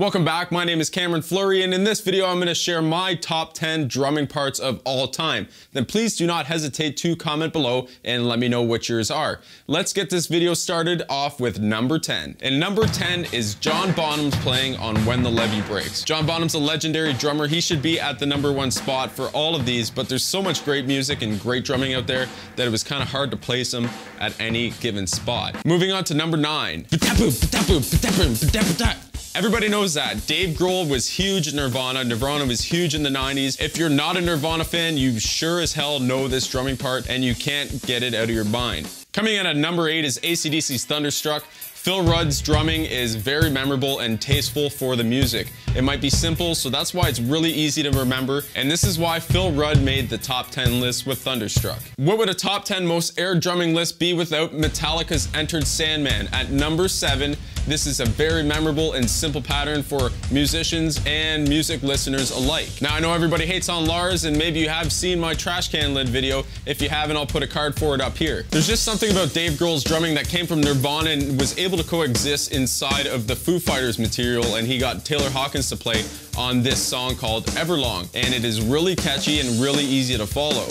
Welcome back, my name is Cameron Fleury and in this video I'm going to share my top 10 drumming parts of all time. Then please do not hesitate to comment below and let me know what yours are. Let's get this video started off with number 10. And number 10 is John Bonham's playing on When the Levee Breaks. John Bonham's a legendary drummer, he should be at the number one spot for all of these, but there's so much great music and great drumming out there that it was kind of hard to place him at any given spot. Moving on to number 9. Everybody knows that. Dave Grohl was huge in Nirvana. Nirvana was huge in the 90s. If you're not a Nirvana fan, you sure as hell know this drumming part and you can't get it out of your mind. Coming in at number 8 is ACDC's Thunderstruck. Phil Rudd's drumming is very memorable and tasteful for the music. It might be simple, so that's why it's really easy to remember, and this is why Phil Rudd made the top 10 list with Thunderstruck. What would a top 10 most air drumming list be without Metallica's Enter Sandman? At number 7, this is a very memorable and simple pattern for musicians and music listeners alike. Now, I know everybody hates on Lars, and maybe you have seen my trash can lid video. If you haven't, I'll put a card for it up here. There's just something about Dave Grohl's drumming that came from Nirvana and was able able to coexist inside of the Foo Fighters material and he got Taylor Hawkins to play on this song called Everlong and it is really catchy and really easy to follow.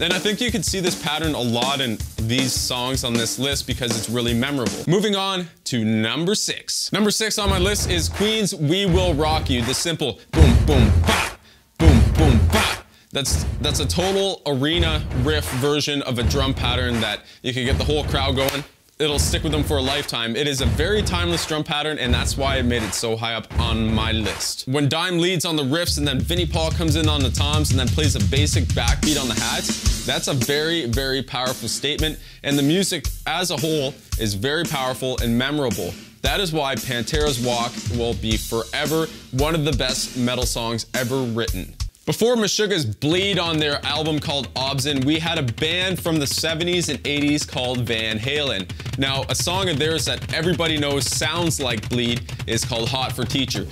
And I think you can see this pattern a lot in these songs on this list because it's really memorable. Moving on to number six. Number six on my list is Queen's We Will Rock You, the simple boom, boom, ba, boom, boom, ba. That's, that's a total arena riff version of a drum pattern that you can get the whole crowd going it'll stick with them for a lifetime. It is a very timeless drum pattern, and that's why I made it so high up on my list. When Dime leads on the riffs and then Vinnie Paul comes in on the toms and then plays a basic backbeat on the hats, that's a very, very powerful statement, and the music as a whole is very powerful and memorable. That is why Pantera's Walk will be forever one of the best metal songs ever written. Before Meshuggah's Bleed on their album called obZen, we had a band from the 70s and 80s called Van Halen. Now, a song of theirs that everybody knows sounds like Bleed is called Hot for Teacher.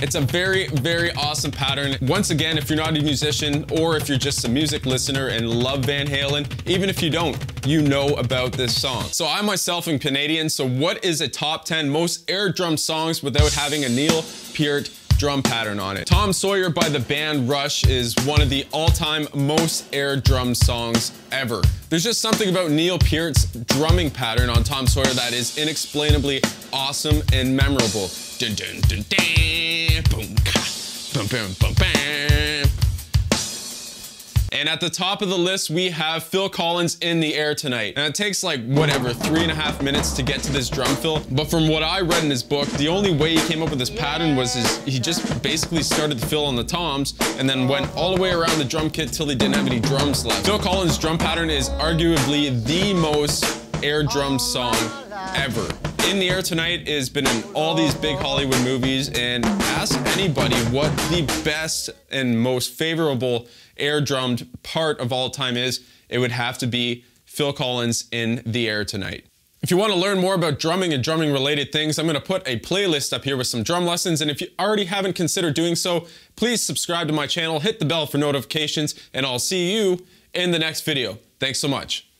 It's a very, very awesome pattern. Once again, if you're not a musician or if you're just a music listener and love Van Halen, even if you don't, you know about this song. So I myself am Canadian, so what is a top 10 most air drum songs without having a Neil Peart drum pattern on it. Tom Sawyer by the band Rush is one of the all-time most air drum songs ever. There's just something about Neil Peart's drumming pattern on Tom Sawyer that is inexplainably awesome and memorable. Dun, dun, dun, boom, boom. And at the top of the list, we have Phil Collins in the air tonight. And it takes like, whatever, three and a half minutes to get to this drum fill. But from what I read in his book, the only way he came up with this pattern was his, he just basically started the fill on the toms and then went all the way around the drum kit till he didn't have any drums left. Phil Collins' drum pattern is arguably the most air drum song ever. In the Air Tonight has been in all these big Hollywood movies and ask anybody what the best and most favorable air drummed part of all time is, it would have to be Phil Collins in The Air Tonight. If you want to learn more about drumming and drumming related things, I'm going to put a playlist up here with some drum lessons. And if you already haven't considered doing so, please subscribe to my channel, hit the bell for notifications, and I'll see you in the next video. Thanks so much.